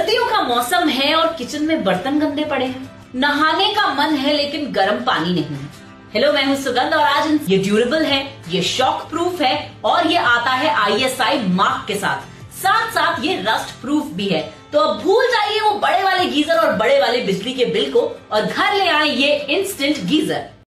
सर्दियों का मौसम है और किचन में बर्तन गंदे पड़े हैं। नहाने का मन है, लेकिन गर्म पानी नहीं है। हेलो मैं हूँ सुगंध और आज ये ड्यूरेबल है, ये शॉक प्रूफ है और ये आता है आईएसआई मार्क के साथ। साथ साथ ये रस्ट प्रूफ भी है। तो अब भूल जाइए वो बड़े वाले गीजर और बड़े वाले बिजली के बिल को और घर ले आए ये इंस्टेंट गीजर।